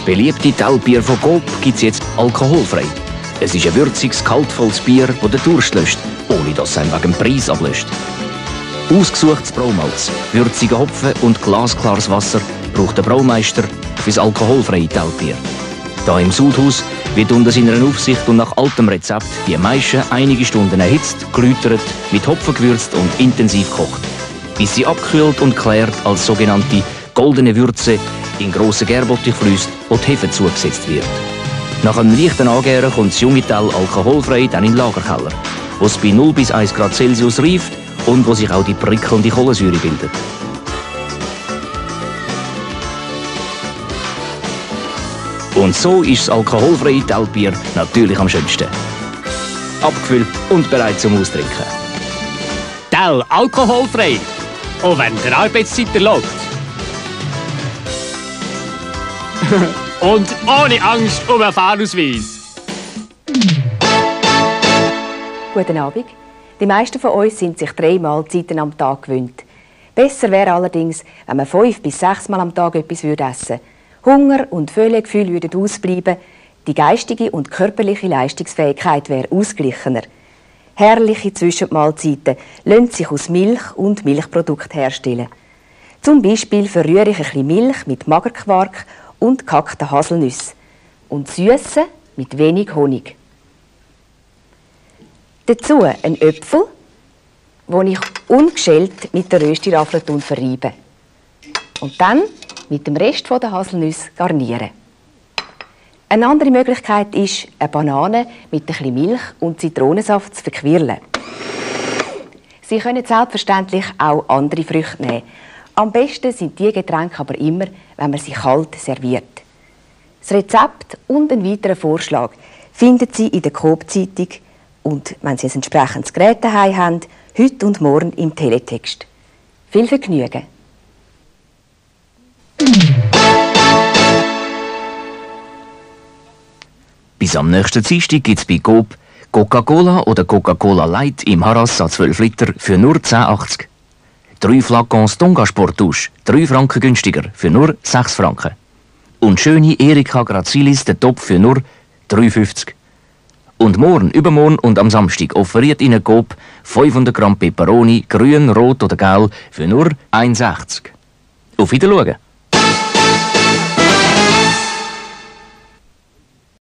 Das beliebte Tellbier von Coop gibt es jetzt alkoholfrei. Es ist ein würziges, kaltvolles Bier, das den Durst löscht, ohne dass es einem wegen Preis ablöscht. Ausgesuchtes Braumalz, würzige Hopfen und glasklares Wasser braucht der Braumeister für das alkoholfreie Tellbier. Da im Sudhaus wird unter seiner Aufsicht und nach altem Rezept die Maische einige Stunden erhitzt, geläutert, mit Hopfen gewürzt und intensiv gekocht, bis sie abkühlt und klärt als sogenannte goldene Würze in grossen Gärbottich fließt, wo die Hefe zugesetzt wird. Nach einem leichten Angären kommt das junge Teil alkoholfrei dann in den Lagerkeller, wo es bei 0 bis 1 Grad Celsius reift und wo sich auch die prickelnde Kohlensäure bildet. Und so ist das alkoholfreie Teltbier natürlich am schönsten. Abgefüllt und bereit zum Austrinken. Tell alkoholfrei. Auch wenn der Arbeitszeit erlaubt. und ohne Angst um einen Fahrausweis. Guten Abend. Die meisten von uns sind sich drei Mahlzeiten am Tag gewöhnt. Besser wäre allerdings, wenn man fünf bis sechs Mal am Tag etwas essen würde. Hunger und Völlegefühl würden ausbleiben, die geistige und körperliche Leistungsfähigkeit wäre ausgeglichener. Herrliche Zwischenmahlzeiten lassen sich aus Milch und Milchprodukten herstellen. Zum Beispiel verrühre ich ein bisschen Milch mit Magerquark und gehackten Haselnüssen und süße mit wenig Honig. Dazu ein Äpfel, den ich ungeschält mit der Röstiraffel verreibe. Und dann mit dem Rest der Haselnüsse garnieren. Eine andere Möglichkeit ist, eine Banane mit bisschen Milch und Zitronensaft zu verquirlen. Sie können selbstverständlich auch andere Früchte nehmen. Am besten sind die Getränke aber immer, wenn man sie kalt serviert. Das Rezept und einen weiteren Vorschlag finden Sie in der Coop-Zeitung und, wenn Sie ein entsprechendes Gerät daheim haben, heute und morgen im Teletext. Viel Vergnügen! Bis am nächsten Dienstag gibt es bei Coop Coca-Cola oder Coca-Cola Light im Harass 12 Liter für nur 10,80. Drei Flakons Tonga Sportdusch, 3 Franken günstiger für nur 6 Franken. Und schöne Erika Grazilis, der Top für nur 3,50. Und morgen, übermorgen und am Samstag offeriert Ihnen Coop 500 Gramm Peperoni, grün, rot oder gelb, für nur 1,60. Auf Wiedersehen!